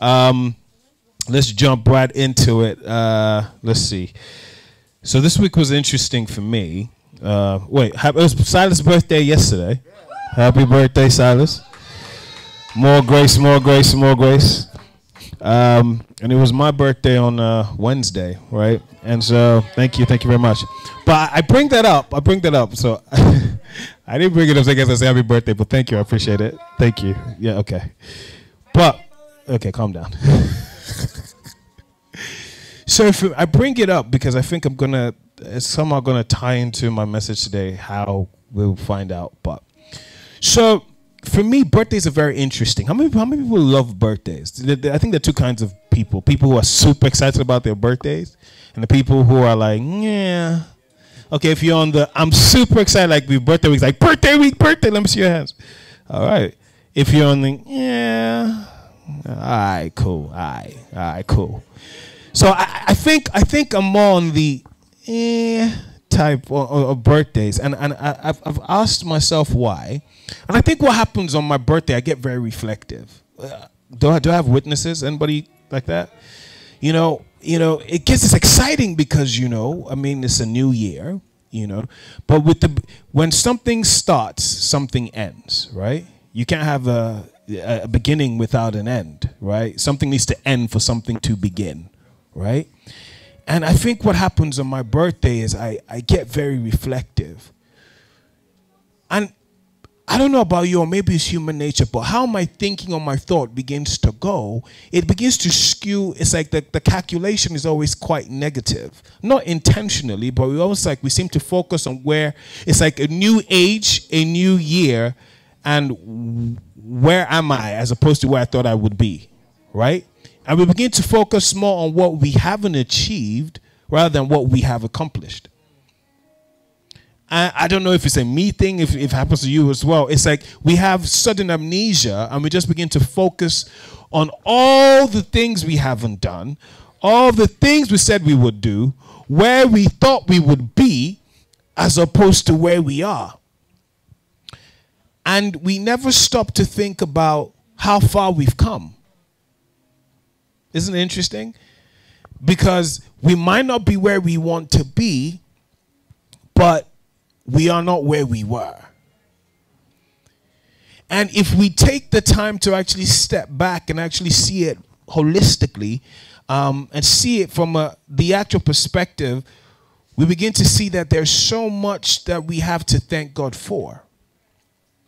Um, let's jump right into it. Uh, let's see. So this week was interesting for me. Uh, wait, it was Silas' birthday yesterday. Happy birthday, Silas. More grace, more grace, more grace. Um, and it was my birthday on uh, Wednesday, right? And so, thank you, thank you very much. But I bring that up. I bring that up. So I didn't bring it up. So I guess happy birthday. But thank you, I appreciate it. Thank you. Yeah, okay. But okay, calm down. so I bring it up because I think I'm gonna somehow gonna tie into my message today. How we'll find out. But so for me, birthdays are very interesting. How many how many people love birthdays? I think there are two kinds of people: people who are super excited about their birthdays, and the people who are like, yeah. Okay, if you're on the, I'm super excited, like the birthday week, like birthday week, birthday. Let me see your hands. All right. If you're on the, yeah. All right, cool. All right, all right, cool. So I, I think I think I'm on the, eh type of, birthdays, and and I, have I've asked myself why, and I think what happens on my birthday, I get very reflective. Uh, do I do I have witnesses? Anybody like that? You know, you know, it gets us exciting because you know, I mean, it's a new year, you know, but with the when something starts, something ends, right? You can't have a a beginning without an end, right? Something needs to end for something to begin, right? And I think what happens on my birthday is I, I get very reflective. And I don't know about you, or maybe it's human nature, but how my thinking or my thought begins to go, it begins to skew. It's like the, the calculation is always quite negative. Not intentionally, but we always like we seem to focus on where it's like a new age, a new year, and where am I as opposed to where I thought I would be, right? And we begin to focus more on what we haven't achieved rather than what we have accomplished. I, don't know if it's a me thing, if, if it happens to you as well. It's like we have sudden amnesia and we just begin to focus on all the things we haven't done, all the things we said we would do, where we thought we would be, as opposed to where we are. And we never stop to think about how far we've come. Isn't it interesting? Because we might not be where we want to be, but we are not where we were. And if we take the time to actually step back and actually see it holistically um, and see it from a, the actual perspective, we begin to see that there's so much that we have to thank God for.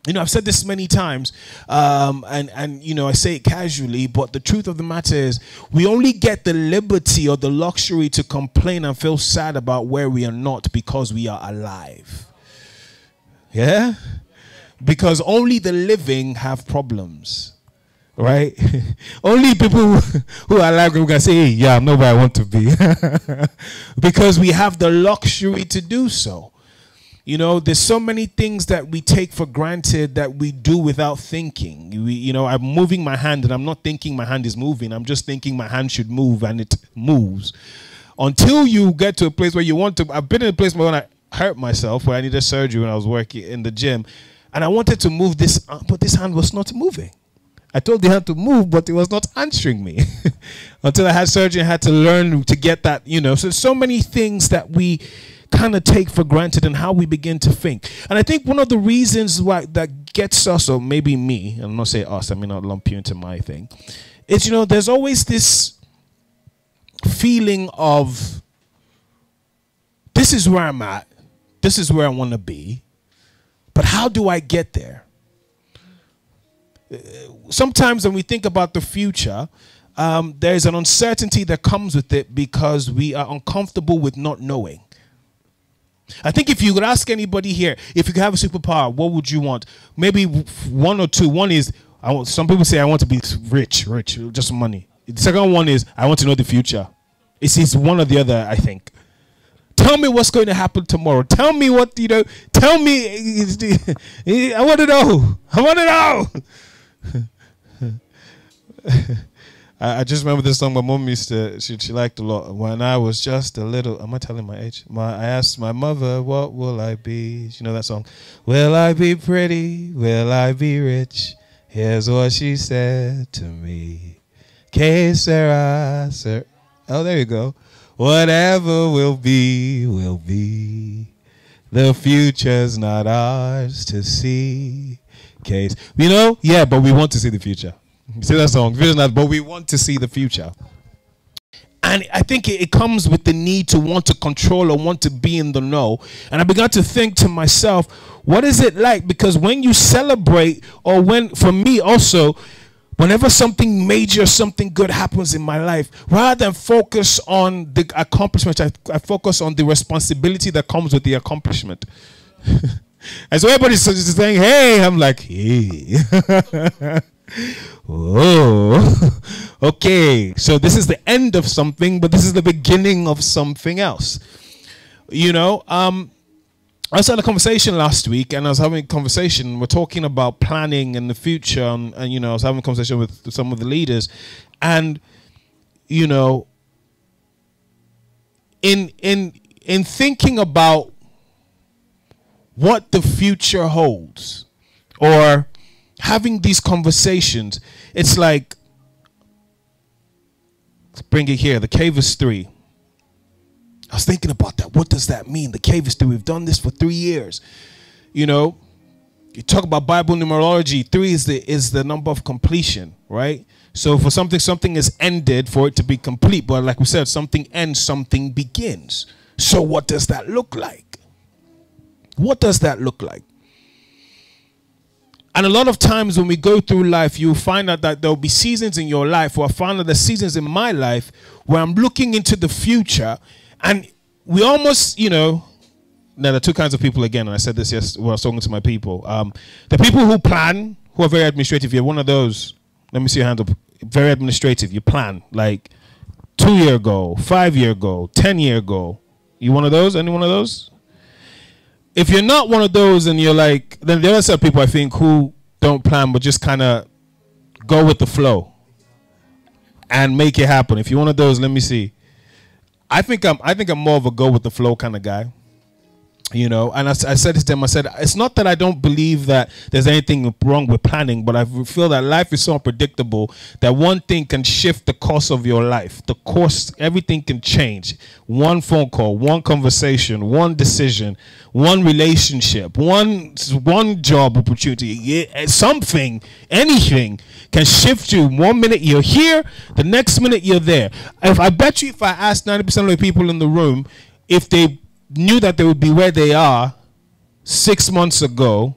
You know, I've said this many times, um, and and you know, I say it casually, but the truth of the matter is, we only get the liberty or the luxury to complain and feel sad about where we are not because we are alive. Yeah, because only the living have problems, right? only people who, are alive can say, hey, "Yeah, I'm not where I want to be," because we have the luxury to do so. You know, there's so many things that we take for granted that we do without thinking. We, you know, I'm moving my hand and I'm not thinking my hand is moving. I'm just thinking my hand should move and it moves. Until you get to a place where you want to. I've been in a place where I hurt myself, where I needed surgery when I was working in the gym, and I wanted to move this, uh, but this hand was not moving. I told the hand to move, but it was not answering me. Until I had surgery, I had to learn to get that, you know. So, so many things that we kind of take for granted and how we begin to think. And I think one of the reasons why that gets us, or maybe me, I'm not say us, I mean not lump you into my thing, is you know, there's always this feeling of this is where I'm at, this is where I want to be, but how do I get there? Sometimes when we think about the future, um, there's an uncertainty that comes with it because we are uncomfortable with not knowing. I think if you could ask anybody here, if you could have a superpower, what would you want? Maybe one or two. One is, I want, some people say, I want to be rich, rich, just money. The second one is, I want to know the future. It's, it's one or the other, I think. Tell me what's going to happen tomorrow. Tell me what, you know, tell me. I want to know. I want to know. I, I just remember this song my mom used to she she liked a lot. When I was just a little am I telling my age? My I asked my mother, What will I be? You know that song? Will I be pretty? Will I be rich? Here's what she said to me. Que sera, sir. Oh, there you go. Whatever will be, will be. The future's not ours to see. Case. You know? Yeah, but we want to see the future. You see that song? Future's not, but we want to see the future. And I think it, it, comes with the need to want to control or want to be in the know. And I began to think to myself, what is it like? Because when you celebrate, or when, for me also, whenever something major, something good happens in my life, rather than focus on the accomplishment, I, I focus on the responsibility that comes with the accomplishment. and so everybody's saying, hey, I'm like, hey. oh, okay. So this is the end of something, but this is the beginning of something else. You know, um, I was had a conversation last week, and I was having a conversation. We're talking about planning and the future, and, and you know, I was having a conversation with some of the leaders, and you know, in in in thinking about what the future holds, or having these conversations, it's like, let's bring it here. The cave is three. I was thinking about that. What does that mean? The cave is three. We've done this for three years. You know, you talk about Bible numerology. Three is the is the number of completion, right? So for something, something is ended for it to be complete. But like we said, something ends, something begins. So what does that look like? What does that look like? And a lot of times when we go through life, you'll find out that there'll be seasons in your life, or I find that the seasons in my life where I'm looking into the future, and we almost, you know, now there are two kinds of people again, and I said this yes when I was talking to my people. Um, the people who plan, who are very administrative, you're one of those. Let me see your hand up. Very administrative. You plan like two year goal, five year goal, ten year goal. You one of those? Any one of those? If you're not one of those and you're like, then the other set of people I think who don't plan but just kind of go with the flow and make it happen. If you're one of those, let me see. I think I'm I think I'm more of a go with the flow kind of guy you know and I, I, said this to them i said it's not that i don't believe that there's anything wrong with planning but i feel that life is so unpredictable that one thing can shift the course of your life. The course everything can change. One phone call one conversation one decision one relationship one one job opportunity eh, something anything can shift you. One minute you're here the next minute you're there. If i bet you if i asked 90% of the people in the room if they knew that they would be where they are six months ago,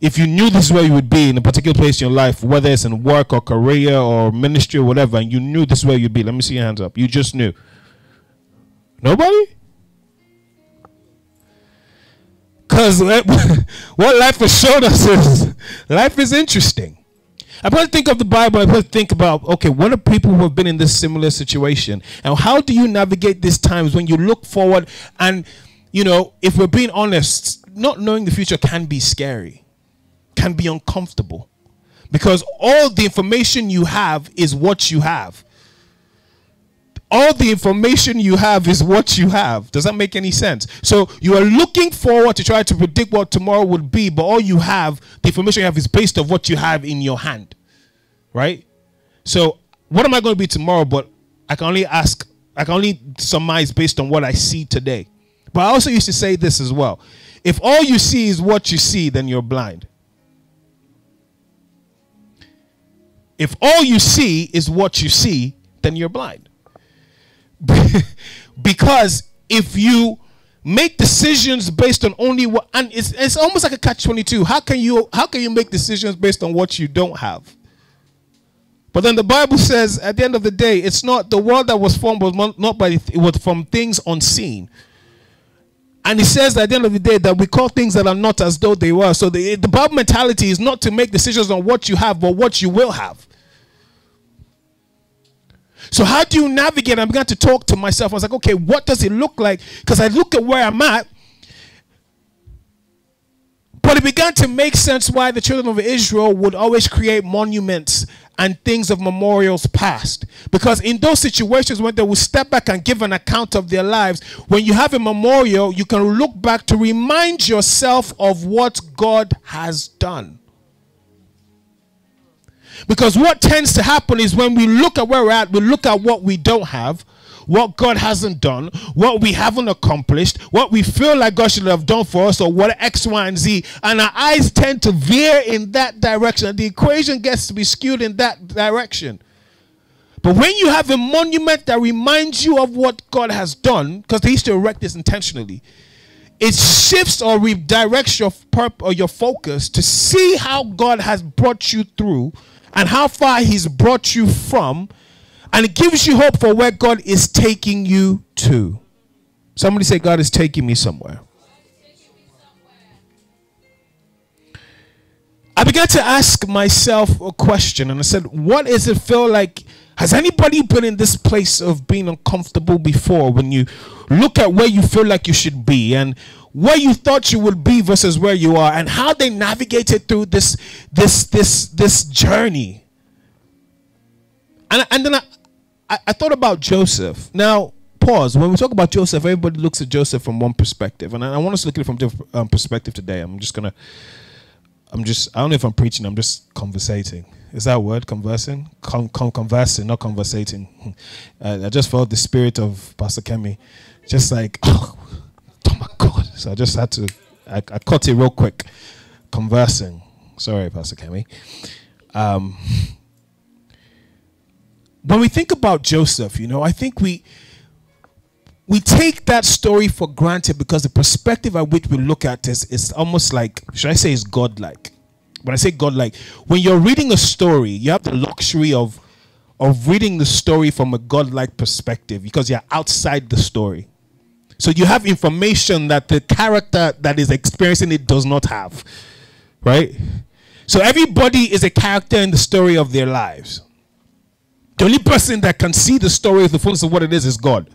if you knew this is where you would be in a particular place in your life, whether it's in work or career or ministry or whatever, and you knew this is where you'd be, let me see your hands up. You just knew. Nobody? Because what life has showed us is life is interesting. I probably think of the Bible. I probably think about okay, what are people who have been in this similar situation, and how do you navigate these times when you look forward and you know, if we're being honest, not knowing the future can be scary, can be uncomfortable, because all the information you have is what you have. All the information you have is what you have. Does that make any sense? So you are looking forward to try to predict what tomorrow would be, but all you have, the information you have, is based on what you have in your hand, right? So what am I going to be tomorrow? But I can only ask, I can only surmise based on what I see today. But I also used to say this as well: if all you see is what you see, then you're blind. If all you see is what you see, then you're blind. because if you make decisions based on only what and it's, it's almost like a catch 22 how can you how can you make decisions based on what you don't have? But then the bible says at the end of the day it's not the world that was formed was not by it was from things unseen. And he says at the end of the day that we call things that are not as though they were. So the, the bible mentality is not to make decisions on what you have but what you will have so how do you navigate? I began to talk to myself. I was like, okay, what does it look like? Because I look at where I'm at. But it began to make sense why the children of Israel would always create monuments and things of memorials past. Because in those situations when they will step back and give an account of their lives, when you have a memorial, you can look back to remind yourself of what God has done. Because what tends to happen is when we look at where we're at, we look at what we don't have, what God hasn't done, what we haven't accomplished, what we feel like God should have done for us, or what X, Y, and Z, and our eyes tend to veer in that direction. And the equation gets to be skewed in that direction. But when you have a monument that reminds you of what God has done, because they used to erect this intentionally, it shifts or redirects your purpose or your focus to see how God has brought you through and how far He's brought you from, and it gives you hope for where God is taking you to. Somebody say, God is taking me somewhere. I began to ask myself a question and I said, What does it feel like? Has anybody been in this place of being uncomfortable before when you look at where you feel like you should be and where you thought you would be versus where you are and how they navigated through this this this this journey? And, and then I, I, I thought about Joseph. Now, pause. When we talk about Joseph, everybody looks at Joseph from one perspective, and I, I want us to look at it from different um, perspective today. I'm just gonna, I'm just, I don't know if I'm preaching. I'm just conversating. Is that word? Conversing? Con, con, conversing, not conversating. Uh, I just felt the spirit of Pastor Kemi, just like, oh. So I just had to, I, I cut it real quick. Conversing. Sorry, Pastor Kemi. Um, when we think about Joseph, you know, I think we we take that story for granted because the perspective at which we look at is almost like, should I say, is godlike. When I say godlike, when you're reading a story, you have the luxury of of reading the story from a godlike perspective because you're outside the story. So you have information that the character that is experiencing it does not have. Right? So everybody is a character in the story of their lives. The only person that can see the story of the fullness of what it is is God.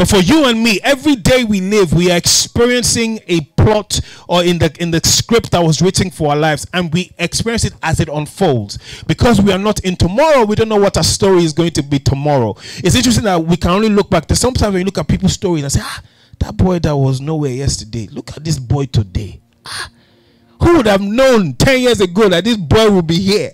But for you and me, every day we live, we are experiencing a plot or in the in the script that was written for our lives, and we experience it as it unfolds. Because we are not in tomorrow, we don't know what our story is going to be tomorrow. It's interesting that we can only look back. There's sometimes when you look at people's stories and say, ah, that boy that was nowhere yesterday. Look at this boy today. Ah, who would have known 10 years ago that this boy would be here?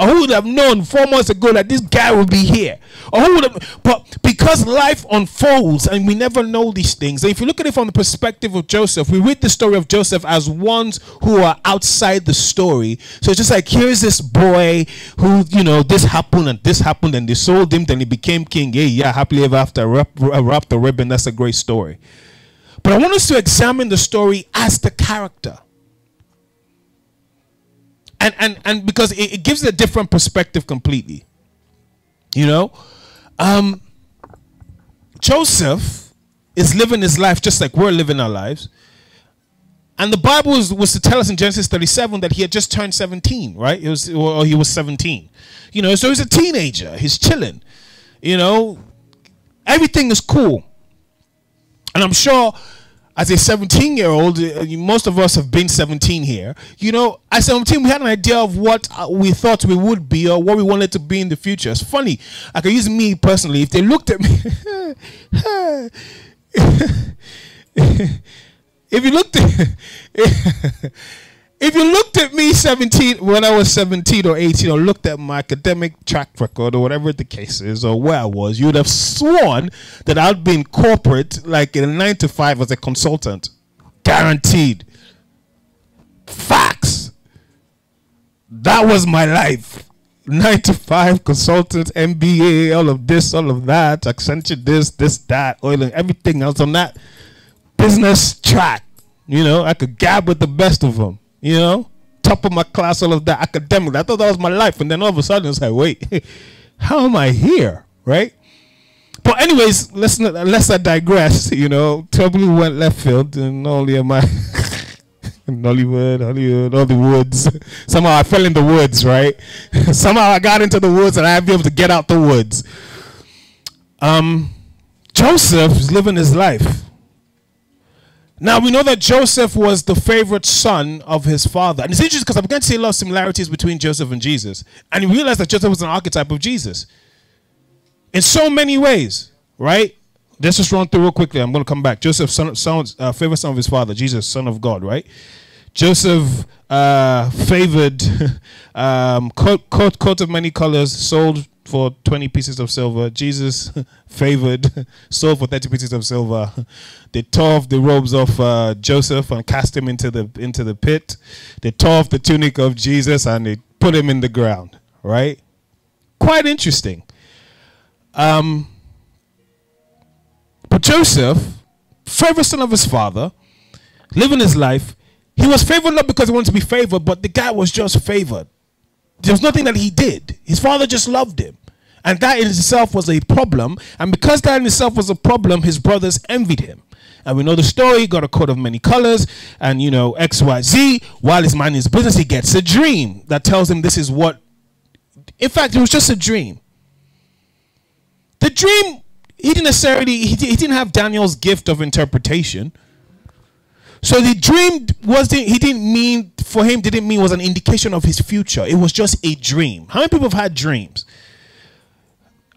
Or who would have known four months ago that this guy would be here? Or who would have, but because life unfolds and we never know these things. And if you look at it from the perspective of Joseph, we read the story of Joseph as ones who are outside the story. So it's just like, here's this boy who, you know, this happened and this happened and they sold him, then he became king. Yeah, yeah, happily ever after, wrap, wrap the ribbon. That's a great story. But I want us to examine the story as the character and and and because it, it gives a different perspective completely. You know, um, Joseph is living his life just like we're living our lives. And the Bible was, was to tell us in Genesis 37 that he had just turned 17, right? It was or he was 17. You know, so he's a teenager. He's chilling. You know, everything is cool. And I'm sure as a 17 year old, uh, most of us have been 17 here. You know, at 17, we had an idea of what uh, we thought we would be or what we wanted to be in the future. It's funny. I can use me personally. If they looked at me, if you looked at, if you looked at me 17 when I was 17 or 18 or looked at my academic track record or whatever the case is or where I was, you would have sworn that I'd been corporate like in a 9 to 5 as a consultant. Guaranteed. Facts. That was my life. 9 to 5 consultant, MBA, all of this, all of that, Accenture this, this, that, oil and everything else on that business track. You know, I could gab with the best of them you know, top of my class, all of that academic. I thought that was my life, and then all of a sudden it's like, wait, how am I here, right? But anyways, let's not let's not digress. You know, totally went left field, and only am I. Nollywood, Hollywood, all the woods. Somehow I fell in the woods, right? Somehow I got into the woods and I to be able to get out the woods. Um, Joseph is living his life. Now we know that Joseph was the favorite son of his father. And it's interesting because I began to see a lot of similarities between Joseph and Jesus. And you realize that Joseph was an archetype of Jesus. In so many ways, right? Let's just run through real quickly. I'm going to come back. Joseph, son, son uh, favorite son of his father. Jesus, son of God, right? Joseph uh, favored um, coat, coat, coat of many colors, sold for 20 pieces of silver. Jesus favored, sold for 30 pieces of silver. They tore off the robes of uh, Joseph and cast him into the into the pit. They tore off the tunic of Jesus and they put him in the ground. Right? Quite interesting. Um, but Joseph, favorite son of his father, living his life, he was favored not because he wanted to be favored, but the guy was just favored. There was nothing that he did. His father just loved him. And that in itself was a problem. And because that in itself was a problem, his brothers envied him. And we know the story, got a coat of many colors, and you know, XYZ. While he's minding his business, he gets a dream that tells him this is what. In fact, it was just a dream. The dream, he didn't necessarily, he, he didn't have Daniel's gift of interpretation. So the dream wasn't, he didn't mean, for him, didn't mean was an indication of his future. It was just a dream. How many people have had dreams?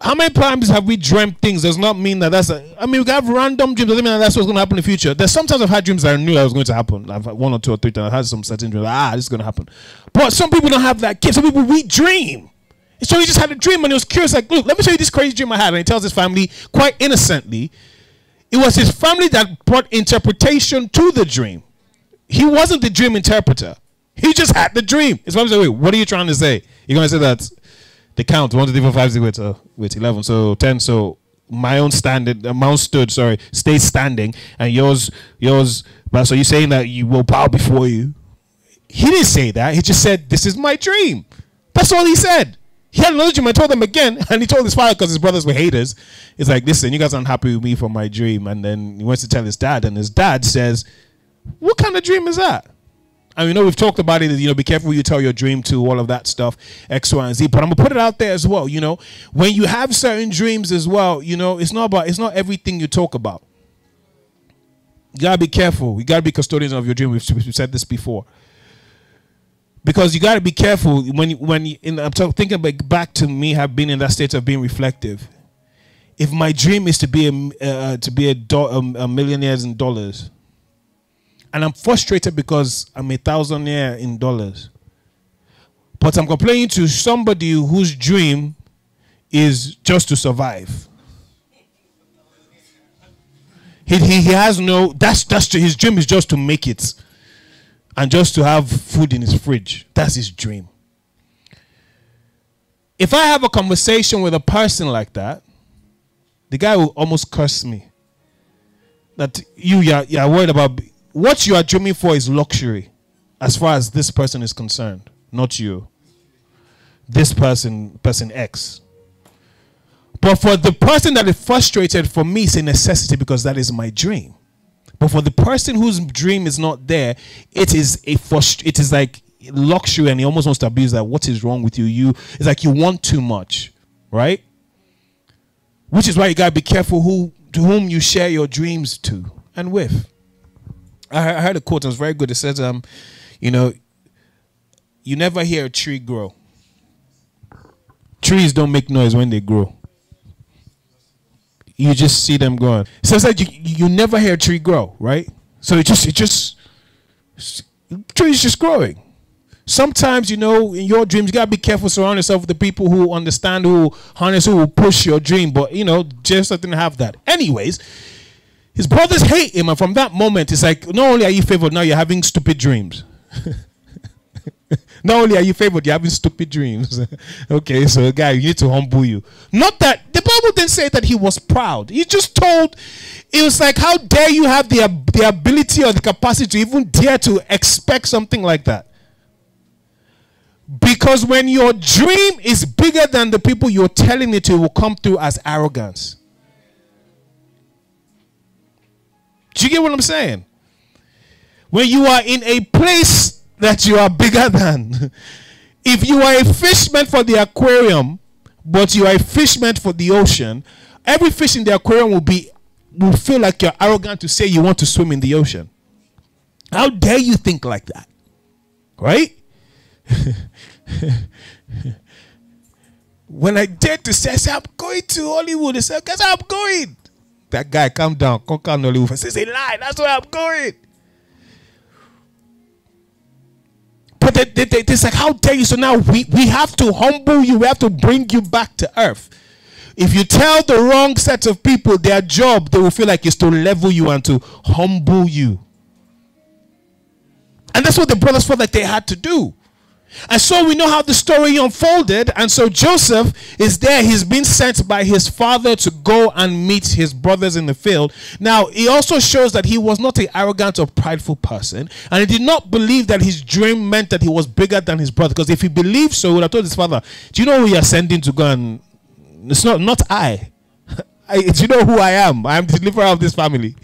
How many times have we dreamt things? Does not mean that that's. A, I mean, we have random dreams. Doesn't mean that that's what's going to happen in the future. There's sometimes I've had dreams that I knew that was going to happen. I've had one or two or three times. I had some certain dreams. Like, ah, this is going to happen. But some people don't have that gift. Some people we dream. So he just had a dream and he was curious. Like, look, let me show you this crazy dream I had. And he tells his family quite innocently. It was his family that brought interpretation to the dream. He wasn't the dream interpreter. He just had the dream. His family said, "Wait, what are you trying to say? You're going to say that the count one, two, three, four, five, six, wait, uh, wait, eleven, so ten. So my own standard, uh, my own stood, sorry, stays standing, and yours, yours. But so you're saying that you will bow before you? He didn't say that. He just said, "This is my dream." That's all he said. He had another dream. I told them again, and he told his father because his brothers were haters. He's like, "Listen, you guys aren't happy with me for my dream." And then he wants to tell his dad, and his dad says, "What kind of dream is that?" And you know we've talked about it. You know, be careful you tell your dream to, all of that stuff, X, Y, and Z. But I'm gonna put it out there as well. You know, when you have certain dreams as well, you know, it's not about it's not everything you talk about. You gotta be careful. You gotta be custodians of your dream. We've, we've said this before. Because you gotta be careful when when you, I'm thinking about back to me have been in that state of being reflective. If my dream is to be a uh, to be a, do, a, a millionaires in dollars and I'm frustrated because I'm a thousandaire in dollars. But I'm complaining to somebody whose dream is just to survive. He, he, he has no that's that's his dream is just to make it and just to have food in his fridge. That's his dream. If I have a conversation with a person like that, the guy will almost curse me. That you you're, you're worried about what you are dreaming for is luxury as far as this person is concerned, not you. This person, person X. But for the person that is frustrated, for me, it's a necessity because that is my dream. But for the person whose dream is not there, it is a frust- it is like luxury and he almost wants to abuse that. What is wrong with you? You it's like you want too much, right? Which is why you gotta be careful who to whom you share your dreams to and with. I heard a quote. It was very good. It says, um, you know, you never hear a tree grow. Trees don't make noise when they grow. You just see them growing. It says that you, you never hear a tree grow, right? So it just it just trees just growing. Sometimes you know in your dreams you gotta be careful. Surround yourself with the people who understand, who harness, who will push your dream. But you know, just I didn't have that. Anyways, his brothers hate him, and from that moment, it's like not only are you favored, now you're having stupid dreams. not only are you favored, you're having stupid dreams. okay, so guy, you need to humble you. Not that the Bible didn't say that he was proud. He just told it was like, how dare you have the the ability or the capacity to even dare to expect something like that? Because when your dream is bigger than the people you're telling it to, it will come through as arrogance. Do you get what I'm saying? When you are in a place that you are bigger than, if you are a fish meant for the aquarium, but you are a fish meant for the ocean, every fish in the aquarium will be will feel like you're arrogant to say you want to swim in the ocean. How dare you think like that? Right? when I dared to say, say I'm going to Hollywood, they said, Guess I'm going that guy, calm down. Come calm Nollywood. Says a lie. That's where I'm going. But they, they, they, it's like, how dare you? So now we, we have to humble you. We have to bring you back to earth. If you tell the wrong set of people their job, they will feel like it's to level you and to humble you. And that's what the brothers felt like they had to do. And so we know how the story unfolded. And so Joseph is there. He's been sent by his father to go and meet his brothers in the field. Now, he also shows that he was not an arrogant or prideful person. And he did not believe that his dream meant that he was bigger than his brother. Because if he believed so, he would have told his father, Do you know who you're sending to go and. It's not, not I. I. Do you know who I am? I am the deliverer of this family.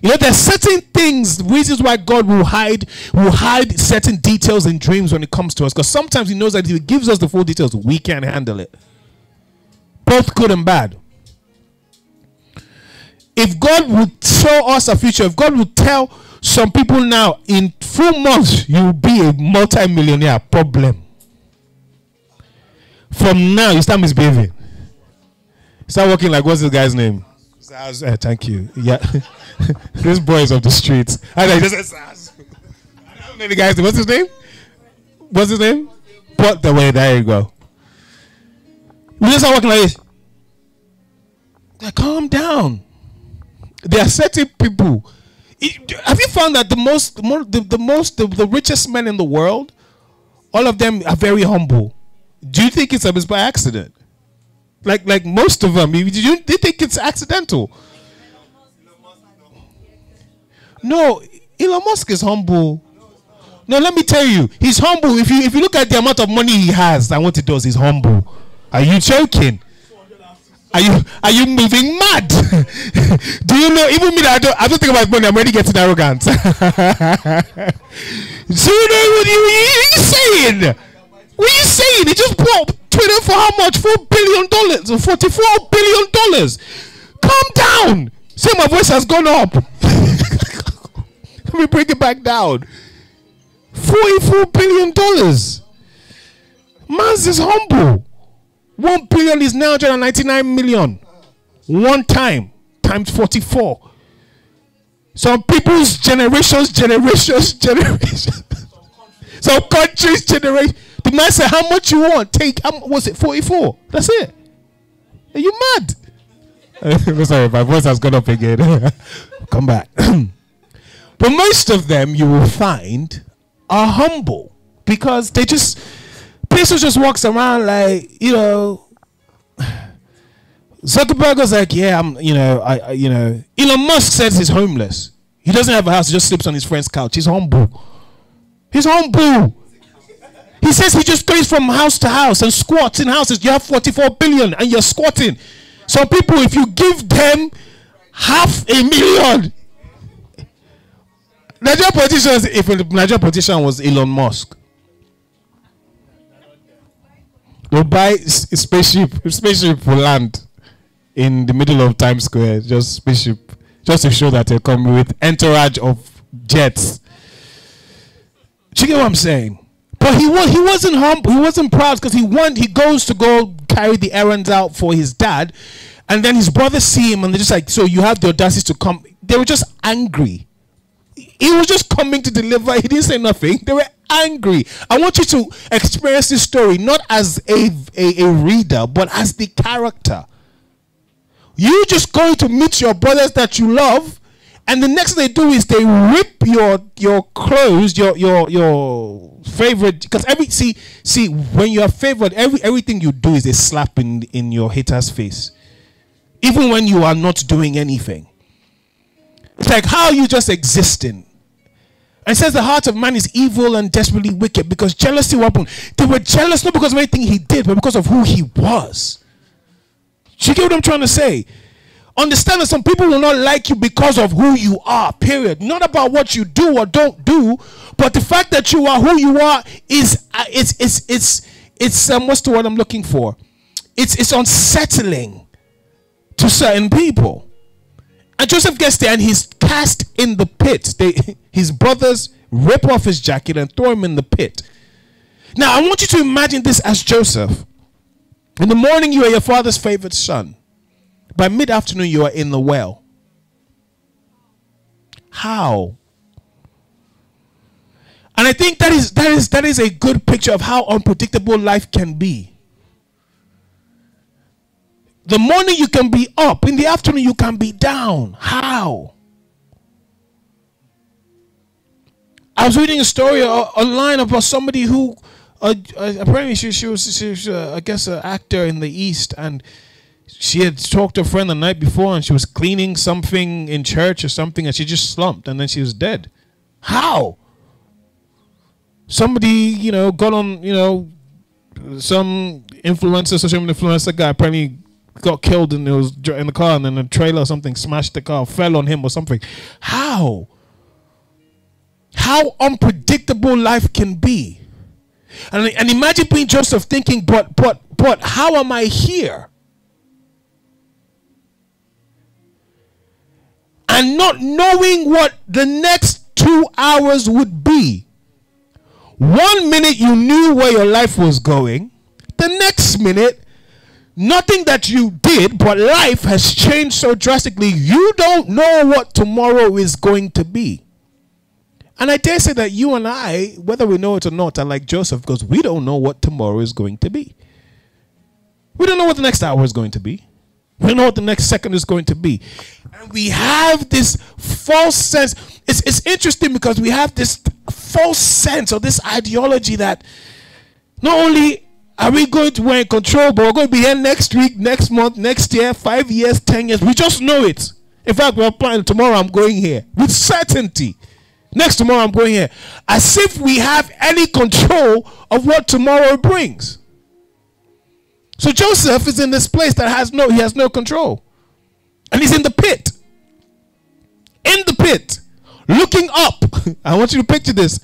You know, there's certain things, reasons why God will hide, will hide certain details in dreams when it comes to us. Because sometimes He knows that if He gives us the full details, we can't handle it. Both good and bad. If God would show us a future, if God would tell some people now, in few months, you will be a multi-millionaire problem. From now, you start misbehaving. Start working like what's this guy's name? Uh, thank you. Yeah. this boy is of the streets. I know, he just says Saz. I don't know the guy's name. What's his name? What's his name? Put the way. There you go. We just start walking like this. Like, calm down. There are certain people. Have you found that the most, the, the most, the, the richest men in the world, all of them are very humble? Do you think it's a by accident? Like, like most of them, do you, they think it's accidental? No, Elon Musk is humble. No, let me tell you, he's humble. If you if you look at the amount of money he has and what he does, he's humble. Are you joking? Are you are you moving mad? Do you know? Even me, I don't I don't think about money. I'm already getting arrogant. so you know what you, are you saying? What are you saying? He just bought Twitter for how much? Four billion dollars forty-four billion dollars. Calm down. See, my voice has gone up. Let me bring it back down. Forty-four billion dollars. Man's is humble. One billion is nine hundred and ninety-nine million. One time times forty-four. Some people's generations, generations, generations. Some countries, generation. The man said, "How much you want? Take. How, was it forty-four? That's it. Are you mad?" Sorry, my voice has gone up again. Come back. But most of them you will find are humble because they just Bezos just walks around like you know. Zuckerberg was like, yeah, I'm, you know, I, I, you know. Elon Musk says he's homeless. He doesn't have a house. He just sleeps on his friend's couch. He's humble. He's humble. He says he just goes from house to house and squats in houses. You have 44 billion and you're squatting. Some people, if you give them half a million, Nigerian politicians, if a Nigerian politician was Elon Musk, they'll buy a spaceship, spaceship for land in the middle of Times Square, just spaceship, just to show that they come with entourage of jets. Do you get what I'm saying? But he was he wasn't humble, he wasn't proud because he won. He goes to go carry the errands out for his dad, and then his brothers see him and they're just like, "So you have the audacity to come?" They were just angry. He was just coming to deliver. He didn't say nothing. They were angry. I want you to experience this story not as a, a, a reader, but as the character. You just going to meet your brothers that you love, and the next thing they do is they rip your your clothes, your your your favorite. Because every see see when you are favored, every everything you do is a slap in in your hater's face, even when you are not doing anything. It's like how you just existing. And says the heart of man is evil and desperately wicked because jealousy happened. They were jealous not because of anything he did, but because of who he was. Do you get what I'm trying to say? Understand that some people will not like you because of who you are, period. Not about what you do or don't do, but the fact that you are who you are is uh, it's it's it's it's um, what's the word I'm looking for? It's it's unsettling to certain people. And Joseph gets there and he's cast in the pit. They, his brothers rip off his jacket and throw him in the pit. Now, I want you to imagine this as Joseph. In the morning, you are your father's favorite son. By mid afternoon, you are in the well. How? And I think that is that is that is a good picture of how unpredictable life can be. The morning you can be up, in the afternoon you can be down. How? I was reading a story online about somebody who uh, uh, apparently she, she was, she was uh, I guess an actor in the East and she had talked to a friend the night before and she was cleaning something in church or something and she just slumped and then she was dead. How? Somebody, you know, got on, you know, some influencer, social media influencer guy apparently got killed and it was in the car and then a trailer or something smashed the car, fell on him or something. How? How unpredictable life can be. And, and imagine being Joseph thinking, but but but how am I here? And not knowing what the next two hours would be. One minute you knew where your life was going, the next minute nothing that you did, but life has changed so drastically, you don't know what tomorrow is going to be. And I dare say that you and I, whether we know it or not, are like Joseph because we don't know what tomorrow is going to be. We don't know what the next hour is going to be. We know what the next second is going to be. And we have this false sense. It's, it's interesting because we have this false sense or this ideology that not only are we going to be in control? But we're going to be here next week, next month, next year, five years, ten years. We just know it. In fact, we're planning tomorrow. I'm going here with certainty. Next tomorrow, I'm going here. As if we have any control of what tomorrow brings. So Joseph is in this place that has no, he has no control. And he's in the pit. In the pit. Looking up. I want you to picture this.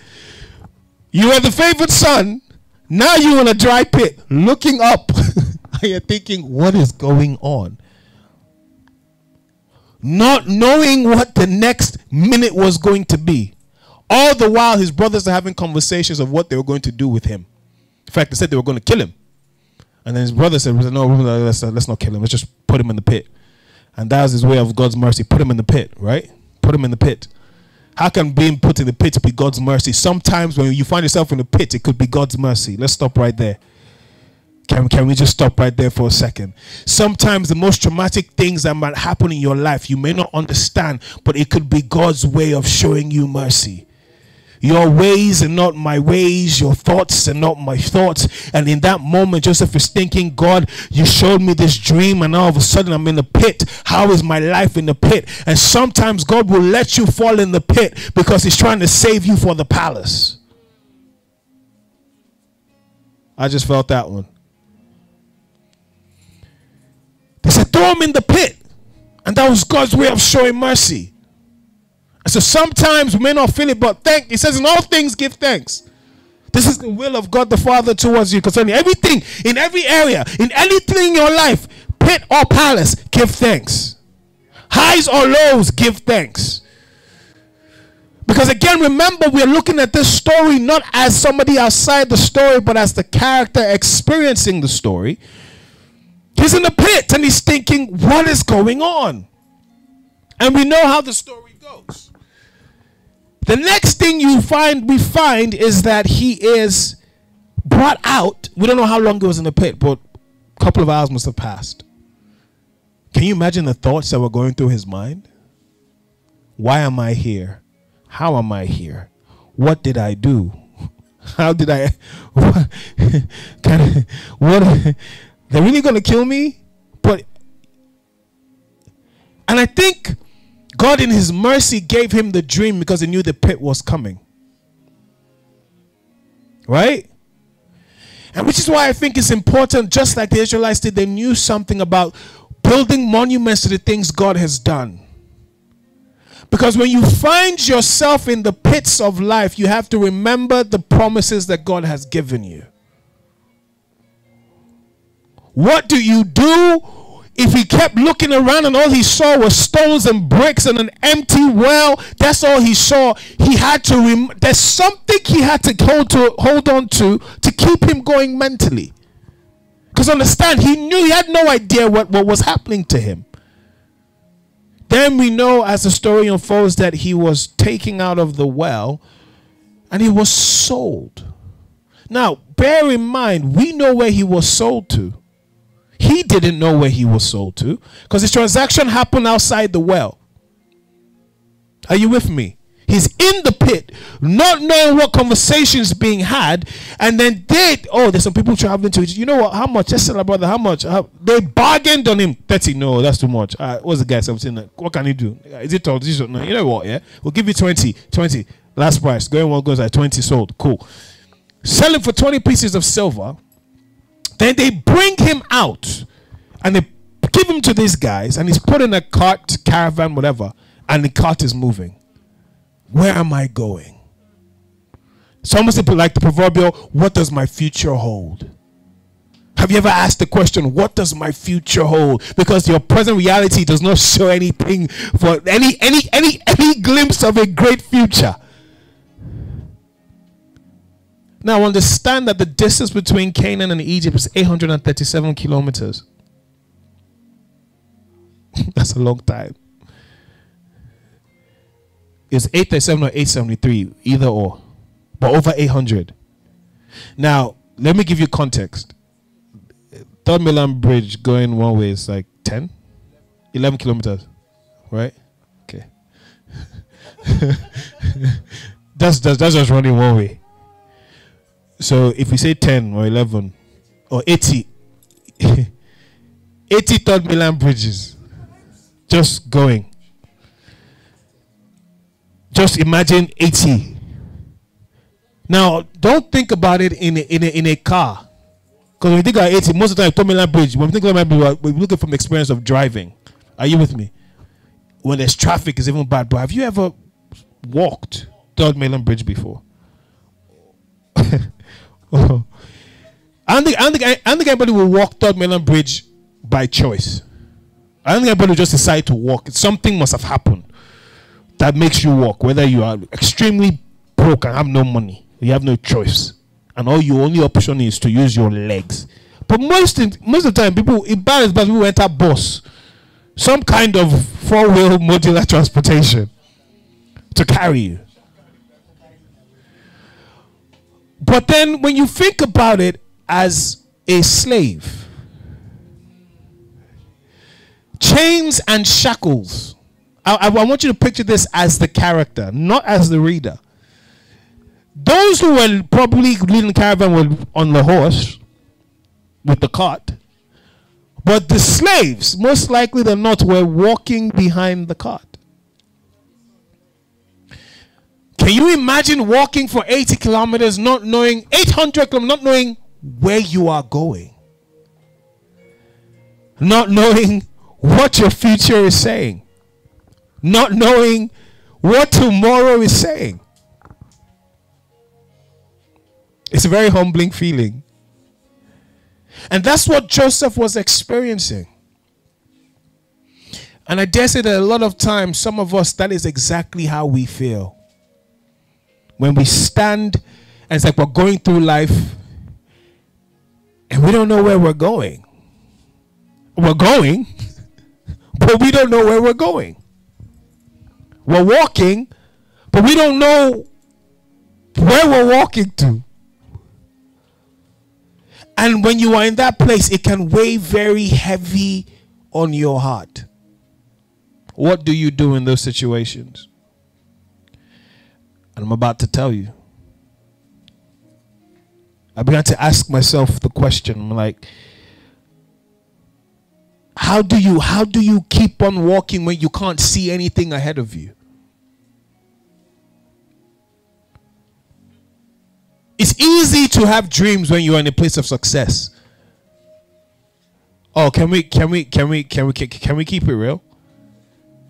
You are the favorite son now you're in a dry pit looking up. you're thinking, what is going on? Not knowing what the next minute was going to be. All the while, his brothers are having conversations of what they were going to do with him. In fact, they said they were going to kill him. And then his brother said, No, let's, uh, let's not kill him. Let's just put him in the pit. And that was his way of God's mercy. Put him in the pit, right? Put him in the pit. How can being put in the pit be God's mercy? Sometimes when you find yourself in the pit, it could be God's mercy. Let's stop right there. Can, can we just stop right there for a second? Sometimes the most traumatic things that might happen in your life, you may not understand, but it could be God's way of showing you mercy. Your ways and not my ways, your thoughts and not my thoughts. And in that moment, Joseph is thinking, God, you showed me this dream, and all of a sudden I'm in the pit. How is my life in the pit? And sometimes God will let you fall in the pit because He's trying to save you for the palace. I just felt that one. They said, throw him in the pit. And that was God's way of showing mercy. So sometimes we may not feel it, but thank. It says, in all things, give thanks. This is the will of God the Father towards you concerning everything, in every area, in anything in your life, pit or palace, give thanks. Highs or lows, give thanks. Because again, remember, we're looking at this story not as somebody outside the story, but as the character experiencing the story. He's in the pit and he's thinking, what is going on? And we know how the story goes. The next thing you find we find is that he is brought out. We don't know how long he was in the pit, but a couple of hours must have passed. Can you imagine the thoughts that were going through his mind? Why am I here? How am I here? What did I do? How did I? What? Kind what they're really going to kill me? But, and I think God, in His mercy, gave him the dream because He knew the pit was coming. Right? And which is why I think it's important, just like the Israelites did, they knew something about building monuments to the things God has done. Because when you find yourself in the pits of life, you have to remember the promises that God has given you. What do you do if he kept looking around and all he saw was stones and bricks and an empty well, that's all he saw. He had to rem- there's something he had to hold to hold on to to keep him going mentally. Because understand, he knew he had no idea what, what was happening to him. Then we know as the story unfolds that he was taken out of the well and he was sold. Now, bear in mind, we know where he was sold to. He didn't know where he was sold to because his transaction happened outside the well. Are you with me? He's in the pit, not knowing what conversations being had, and then they oh, there's some people traveling to it. You know what? How much? Just tell brother, how much? How, they bargained on him. 30. No, that's too much. Uh, what's the guy 17? What can he do? Is it all? No, you know what? Yeah, we'll give you 20. 20. Last price. Going one goes at 20 sold. Cool. Selling for 20 pieces of silver. Then they bring him out and they give him to these guys, and he's put in a cart, caravan, whatever, and the cart is moving. Where am I going? It's almost like the proverbial, what does my future hold? Have you ever asked the question, what does my future hold? Because your present reality does not show anything for any any any any glimpse of a great future. Now understand that the distance between Canaan and Egypt is 837 kilometers. That's a long time. It's 837 or 873, either or. But over 800. Now, let me give you context. Third Mainland Bridge going one way is like 10, 11 kilometers, right? Okay. that's, that's, that's just running one way. So if we say 10 or 11 or 80, 80 third Mainland bridges just going just imagine 80. Now, don't think about it in a, in a, in a car. Because when you think about 80, most of the time, Third Mainland Bridge, when we think about bridge, we're looking from experience of driving. Are you with me? When there's traffic, is even bad. But have you ever walked Third Mainland Bridge before? I don't think, I don't think, think anybody will walk Third Mainland Bridge by choice. I don't think anybody will just decide to walk. Something must have happened that makes you walk, whether you are extremely broke and have no money, you have no choice, and all your only option is to use your legs. But most in, most of the time, people in Paris, but people enter bus, some kind of four wheel modular transportation to carry you. But then, when you think about it as a slave, chains and shackles I, I, want you to picture this as the character, not as the reader. Those who were probably leading the caravan were on the horse with the cart. But the slaves, most likely than not, were walking behind the cart. Can you imagine walking for 80 kilometers, not knowing 800 kilometers, not knowing where you are going? Not knowing what your future is saying? not knowing what tomorrow is saying. It's a very humbling feeling. And that's what Joseph was experiencing. And I dare say that a lot of times, some of us, that is exactly how we feel. When we stand and it's like we're going through life and we don't know where we're going. We're going, but we don't know where we're going. We're walking, but we don't know where we're walking to. And when you are in that place, it can weigh very heavy on your heart. What do you do in those situations? And I'm about to tell you. I began to ask myself the question like, how do you how do you keep on walking when you can't see anything ahead of you? It's easy to have dreams when you're in a place of success. Oh, can we can we can we can we can we keep it real?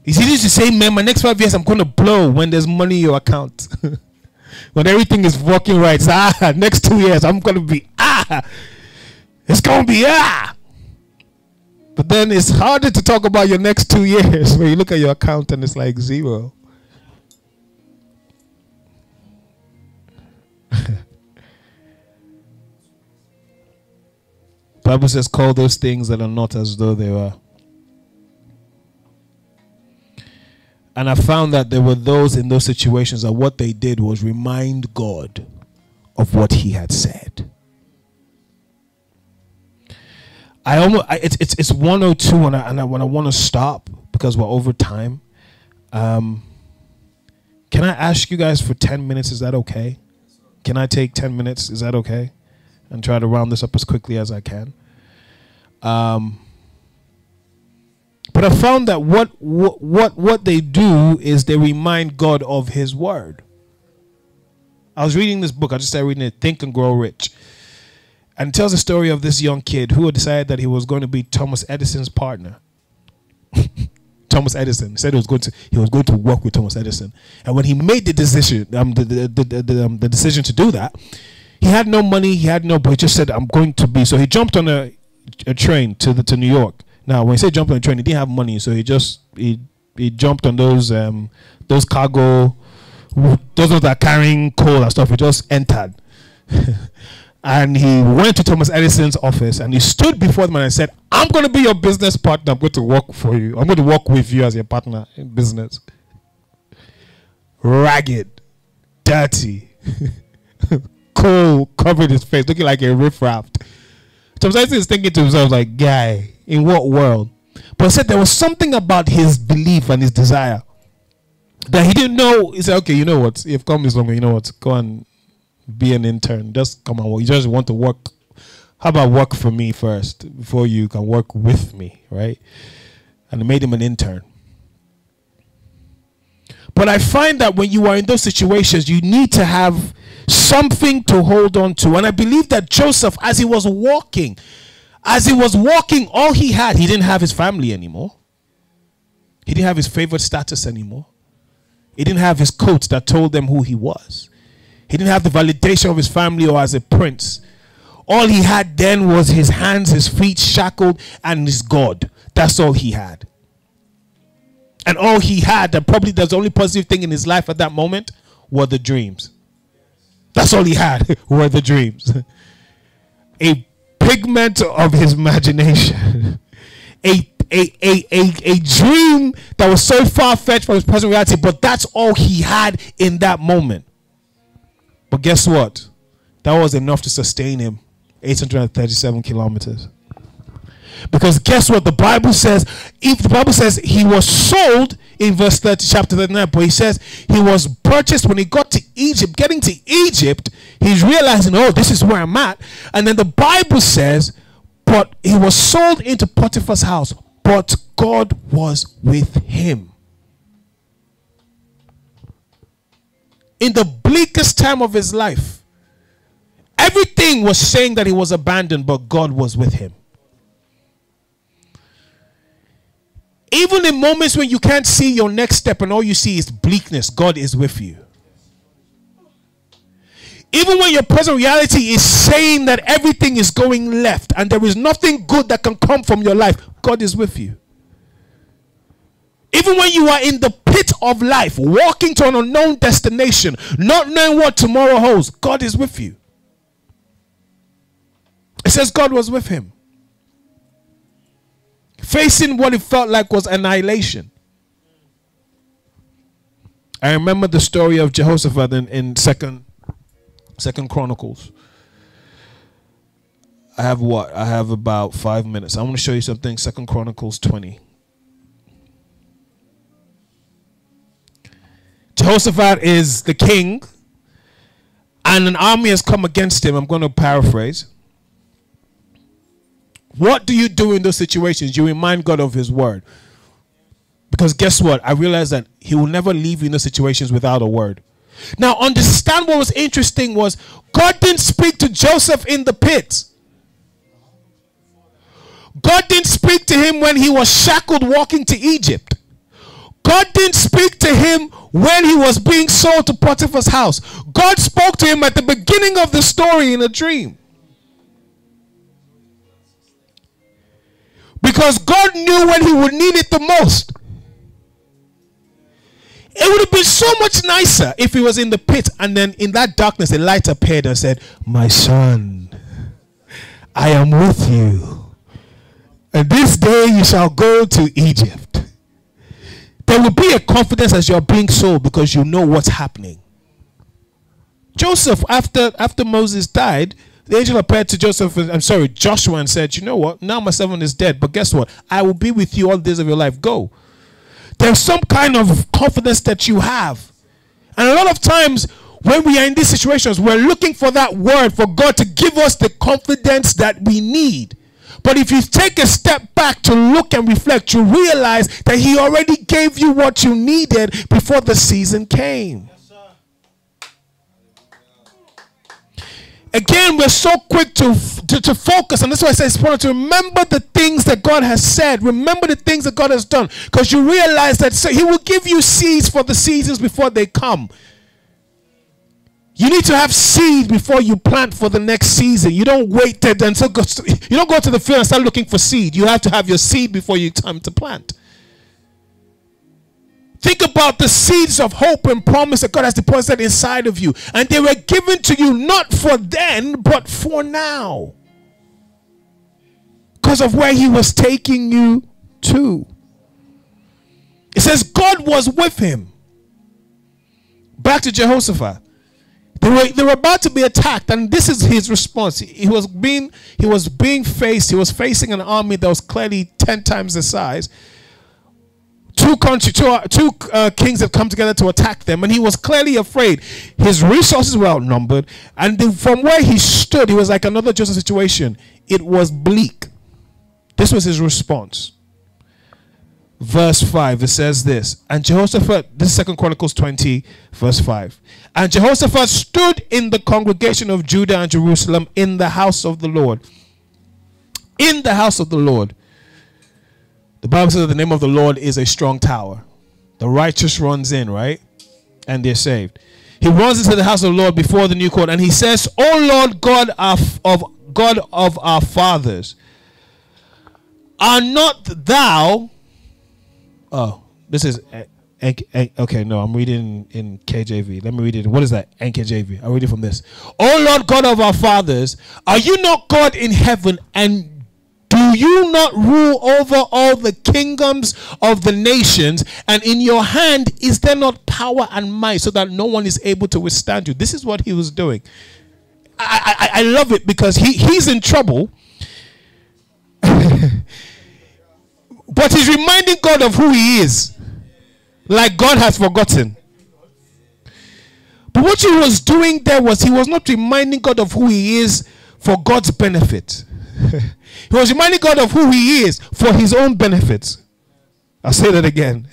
It's easy to say, man, my next five years I'm gonna blow when there's money in your account. when everything is working right. So, ah, next two years I'm gonna be ah it's gonna be ah but then it's harder to talk about your next two years when you look at your account and it's like zero. Bible says, call those things that are not as though they were. And I found that there were those in those situations that what they did was remind God of what He had said. I almost I, it's it's it's 102 and I and I, when I want to stop because we're over time. Um, can I ask you guys for 10 minutes? Is that okay? Can I take 10 minutes? Is that okay? And try to round this up as quickly as I can. Um, but I found that what, what what they do is they remind God of His word. I was reading this book. I just started reading it, Think and Grow Rich, and it tells the story of this young kid who decided that he was going to be Thomas Edison's partner. Thomas Edison said he was going to he was going to work with Thomas Edison, and when he made the decision um, the the, the, the, um, the decision to do that, he had no money, he had no, but he just said I'm going to be. So he jumped on a, a train to the to New York. Now when he said jump on a train, he didn't have money, so he just he he jumped on those um those cargo those ones that are carrying coal and stuff. He just entered. And he went to Thomas Edison's office and he stood before them and said, I'm going to be your business partner. I'm going to work for you. I'm going to work with you as your partner in business. Ragged, dirty, coal covered his face, looking like a riffraff. Thomas Edison is thinking to himself, like, guy, in what world? But said there was something about his belief and his desire that he didn't know. He said, okay, you know what? You've come this long, you know what? Go and be an intern. Just come on, you just want to work. How about work for me first before you can work with me, right? And made him an intern. But I find that when you are in those situations, you need to have something to hold on to. And I believe that Joseph, as he was walking, as he was walking, all he had, he didn't have his family anymore. He didn't have his favorite status anymore. He didn't have his coat that told them who he was. He didn't have the validation of his family or as a prince. All he had then was his hands, his feet shackled, and his God. That's all he had. And all he had, and probably the only positive thing in his life at that moment, were the dreams. That's all he had were the dreams. A pigment of his imagination. A a, a, a, a dream that was so far fetched from his present reality, but that's all he had in that moment. But guess what? That was enough to sustain him 837 kilometers. Because guess what? The Bible says, if the Bible says he was sold in verse 30, chapter 39, but he says he was purchased when he got to Egypt. Getting to Egypt, he's realizing, oh, this is where I'm at. And then the Bible says, but he was sold into Potiphar's house, but God was with him. in the bleakest time of his life, everything was saying that he was abandoned, but God was with him. Even in moments when you can't see your next step and all you see is bleakness, God is with you. Even when your present reality is saying that everything is going left and there is nothing good that can come from your life, God is with you. Even when you are in the pit of life, walking to an unknown destination, not knowing what tomorrow holds, God is with you. It says God was with him. Facing what it felt like was annihilation. I remember the story of Jehoshaphat in, in second second chronicles. I have what? I have about five minutes. I want to show you something. Second Chronicles 20. Jehoshaphat is the king, and an army has come against him. I'm going to paraphrase. What do you do in those situations? You remind God of His word. Because guess what? I realized that He will never leave you in those situations without a word. Now, understand what was interesting was God didn't speak to Joseph in the pit. God didn't speak to him when he was shackled walking to Egypt. God didn't speak to him when he was being sold to Potiphar's house. God spoke to him at the beginning of the story in a dream. Because God knew when he would need it the most. It would have been so much nicer if he was in the pit and then in that darkness a light appeared and said, My son, I am with you. And this day you shall go to Egypt. there will be a confidence as you're being sold because you know what's happening. Joseph, after after Moses died, the angel appeared to Joseph, I'm sorry, Joshua, and said, You know what? Now my servant is dead, but guess what? I will be with you all the days of your life. Go. There's some kind of confidence that you have. And a lot of times, when we are in these situations, we're looking for that word for God to give us the confidence that we need. But if you take a step back to look and reflect, you realize that He already gave you what you needed before the season came. Again, we're so quick to, to, to focus, and that's why I say it's important to remember the things that God has said. Remember the things that God has done, because you realize that so He will give you seeds for the seasons before they come. You need to have seed before you plant for the next season. You don't wait until you don't go to the field and start looking for seed. You have to have your seed before you time to plant. Think about the seeds of hope and promise that God has deposited inside of you, and they were given to you not for then, but for now, because of where He was taking you to. It says God was with him. Back to Jehoshaphat. They were, they were about to be attacked, and this is his response. He, was being he was being faced. He was facing an army that was clearly ten times the size. Two country, two, uh, two uh, kings had come together to attack them, and he was clearly afraid. His resources were outnumbered, and the, from where he stood, he was like another Joseph situation. It was bleak. This was his response. Verse 5 it says this. And jehoshaphat this is second chronicles 20 verse 5 and jehoshaphat stood in the congregation of judah and jerusalem in the house of the lord. In the house of the lord the bible says the name of the lord is a strong tower the righteous runs in right and they're saved he runs into the house of the lord before the new court and he says oh lord god of, god of our fathers are not thou Oh, this is eh, eh, eh, okay. No, I'm reading in KJV. Let me read it. What is that? NKJV. I'll read it from this. Oh Lord God of our fathers, are you not God in heaven and do you not rule over all the kingdoms of the nations? And in your hand is there not power and might so that no one is able to withstand you? This is what he was doing. I, I, I love it because he, he's in trouble. But he's reminding God of who he is. Like God has forgotten. But what he was doing there was he was not reminding God of who he is for God's benefit. he was reminding God of who he is for his own benefit. I'll say that again.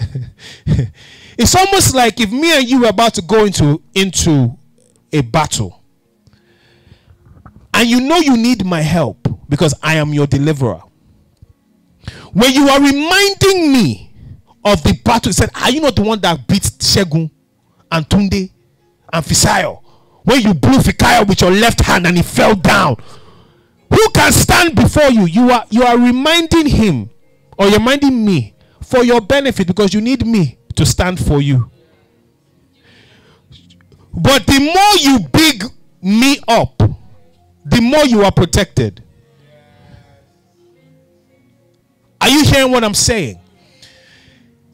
it's almost like if me and you were about to go into, into a battle and you know you need my help because I am your deliverer. When you are reminding me of the battle, he said, Are you not the one that beat Shegun and Tunde and Fisayo? When you blew Fikayo with your left hand and he fell down. Who can stand before you? You are you are reminding him or you're reminding me for your benefit because you need me to stand for you. But the more you big me up, the more you are protected. Are you hearing what I'm saying?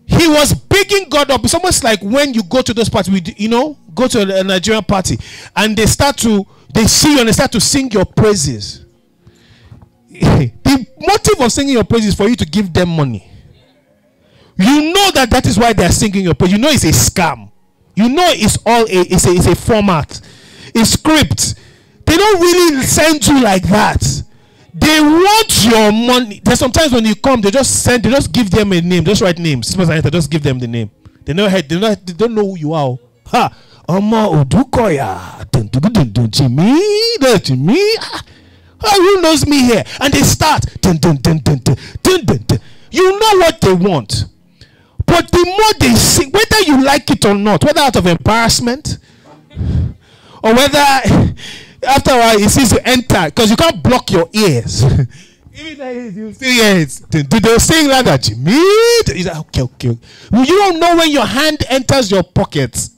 He was bigging God up. It's almost like when you go to those parties, you know, go to a Nigerian party and they start to, they see you and they start to sing your praises. The motive of singing your praises is for you to give them money. You know that that is why they are singing your praise. You know it's a scam. You know it's all a, it's a, it's a format, a script. They don't really send you like that. They want your money. There's sometimes when you come, they just send, they just give them a name, just write names. Just give them the name. They know they don't, they don't know who you are. Ha! Ọmọ Odukoya. Jimmy, Jimmy. Ah! Oh, who knows me here? And they start. Dun, dun, dun, dun, dun, dun, dun, dun. You know what they want. But the more they sing, whether you like it or not, whether out of embarrassment or whether after a while, he sees you enter because you can't block your ears. Even you it. Do they sing like that? Okay, okay. You don't know when your hand enters your pockets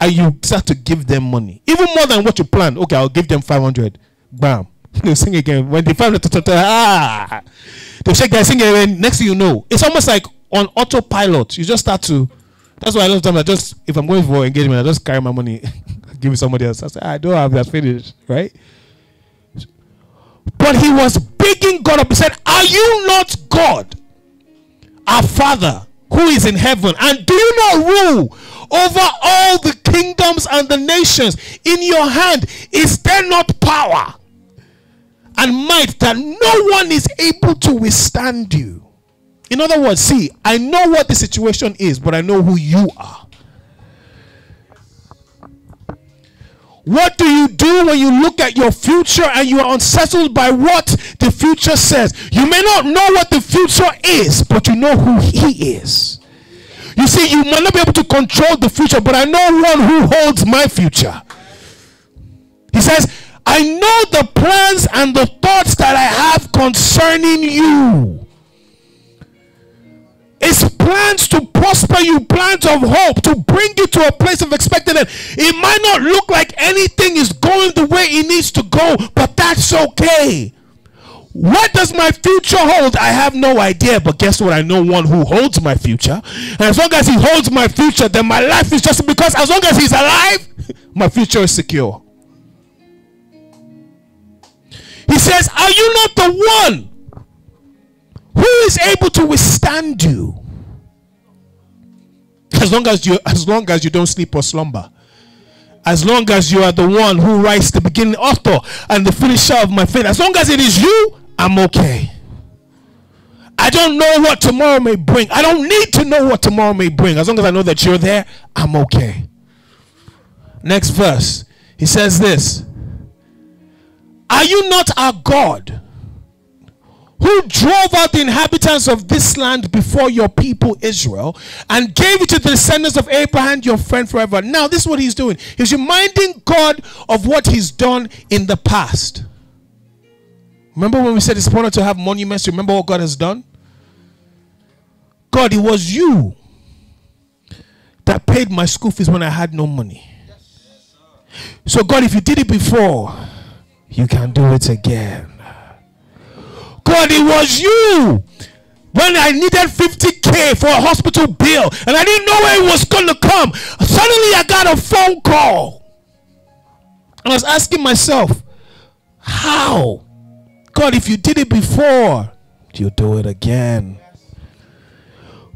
and you start to give them money. Even more than what you planned. Okay, I'll give them 500. Bam. They'll sing again. When they find the ah, they'll shake their sing again. Next thing you know, it's almost like on autopilot. You just start to. That's why a lot of times I just, if I'm going for engagement, I just carry my money, give it somebody else. I say, I don't have that finished, right? But he was begging God up. He said, Are you not God, our Father, who is in heaven? And do you not rule over all the kingdoms and the nations? In your hand is there not power and might that no one is able to withstand you? In other words, see, I know what the situation is, but I know who you are. What do you do when you look at your future and you are unsettled by what the future says? You may not know what the future is, but you know who He is. You see, you might not be able to control the future, but I know one who holds my future. He says, I know the plans and the thoughts that I have concerning you it's plans to prosper you, plans of hope, to bring you to a place of expected end. It might not look like anything is going the way it needs to go, but that's okay. What does my future hold? I have no idea, but guess what? I know one who holds my future. And as long as he holds my future, then my life is just because as long as he's alive, my future is secure. He says, Are you not the one who is able to withstand you? As long as you as long as you don't sleep or slumber. As long as you are the one who writes the beginning author and the finisher of my faith. As long as it is you, I'm okay. I don't know what tomorrow may bring. I don't need to know what tomorrow may bring. As long as I know that you're there, I'm okay. Next verse. He says this Are you not our God? who drove out the inhabitants of this land before your people Israel and gave it to the descendants of Abraham, your friend forever. Now, this is what he's doing. He's reminding God of what he's done in the past. Remember when we said it's important to have monuments? Remember what God has done? God, it was you that paid my school fees when I had no money. So, God, if you did it before, you can do it again. God, it was you when I needed 50k for a hospital bill and I didn't know where it was going to come. Suddenly I got a phone call. And I was asking myself, how? God, if you did it before, you do it again.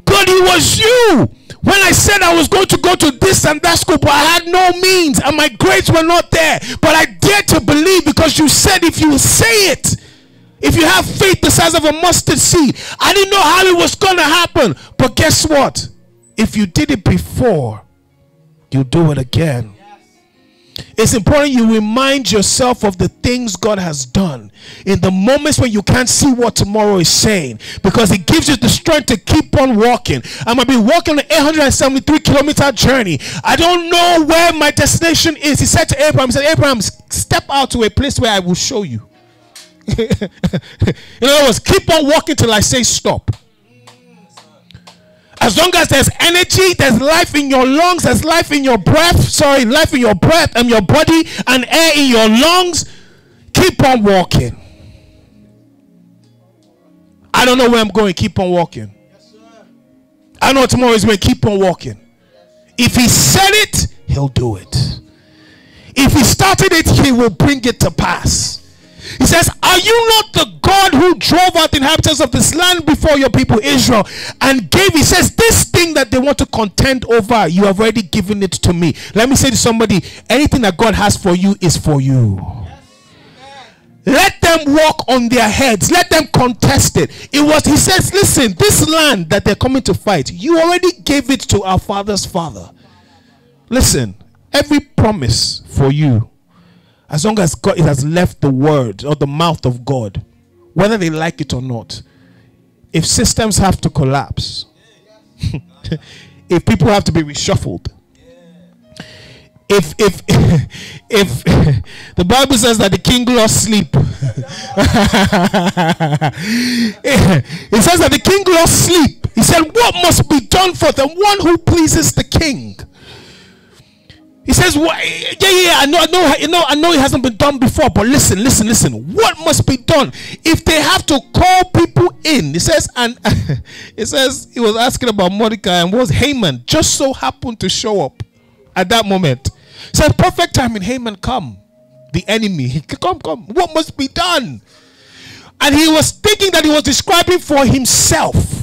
God, it was you when I said I was going to go to this and that school, but I had no means and my grades were not there. But I dared to believe because you said if you say it, if you have faith the size of a mustard seed, I didn't know how it was going to happen. But guess what? If you did it before, you do it again. It's important you remind yourself of the things God has done in the moments when you can't see what tomorrow is saying because it gives you the strength to keep on walking. I'm going to be walking an 873 kilometer journey. I don't know where my destination is. He said to Abraham, He said, Abraham, step out to a place where I will show you. in other words, keep on walking till I say stop. As long as there's energy, there's life in your lungs, there's life in your breath, sorry, life in your breath and your body and air in your lungs, keep on walking. I don't know where I'm going, keep on walking. I know tomorrow is going keep on walking. If he said it, he'll do it. If he started it, he will bring it to pass. He says, Are you not the God who drove out the inhabitants of this land before your people Israel and gave? He says, This thing that they want to contend over, you have already given it to me. Let me say to somebody, anything that God has for you is for you. Let them walk on their heads. Let them contest it. It was, he says, listen, this land that they're coming to fight, you already gave it to our father's father. Listen, every promise for you as long as God it has left the word or the mouth of God, whether they like it or not. If systems have to collapse, if people have to be reshuffled, if if if the Bible says that the king lost sleep, it says that the king lost sleep. He said, "What must be done for the one who pleases the king?" He says, well, yeah, yeah, I know, I know, you know, I know it hasn't been done before, but listen, listen, listen. What must be done if they have to call people in? He says, and he says he was asking about Mordecai and was Haman just so happened to show up at that moment. Said perfect timing. Haman, come, the enemy, he come, come. What must be done? And he was thinking that he was describing for himself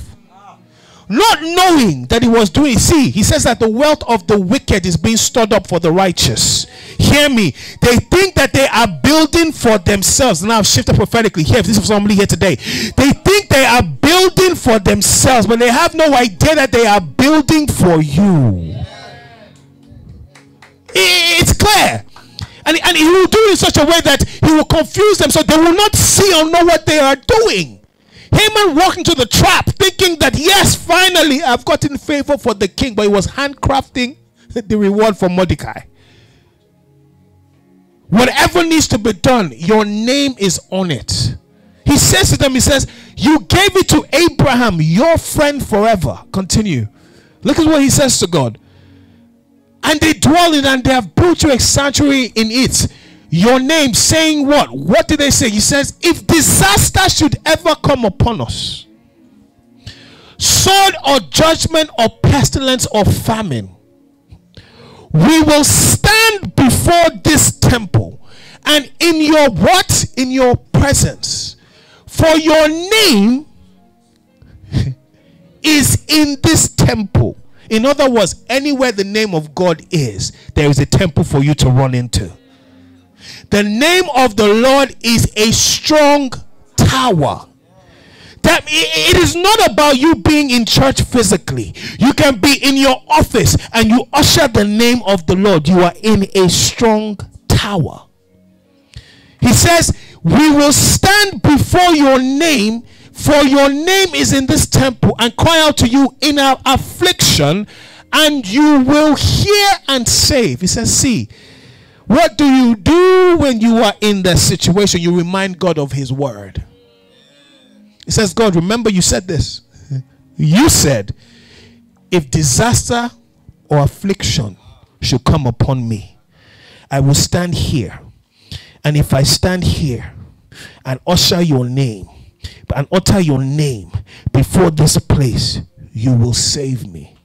not knowing that he was doing. See, he says that the wealth of the wicked is being stored up for the righteous. Hear me. They think that they are building for themselves. Now I've shifted prophetically here. If this is somebody here today, they think they are building for themselves, but they have no idea that they are building for you. It's clear. And, and he will do it in such a way that he will confuse them so they will not see or know what they are doing. Haman walked into the trap thinking that, yes, finally I've gotten favor for the king, but he was handcrafting the reward for Mordecai. Whatever needs to be done, your name is on it. He says to them, He says, You gave it to Abraham, your friend forever. Continue. Look at what he says to God. And they dwell in and they have built you a sanctuary in it your name saying what? What did they say? He says, if disaster should ever come upon us, sword or judgment or pestilence or famine, we will stand before this temple and in your what? In your presence. For your name is in this temple. In other words, anywhere the name of God is, there is a temple for you to run into. The name of the Lord is a strong tower. That it is not about you being in church physically. You can be in your office and you usher the name of the Lord. You are in a strong tower. He says, We will stand before your name, for your name is in this temple, and cry out to you in our affliction, and you will hear and save. He says, See, what do you do when you are in that situation? You remind God of His word. He says, God, remember you said this. You said, if disaster or affliction should come upon me, I will stand here. And if I stand here and usher your name and utter your name before this place, you will save me.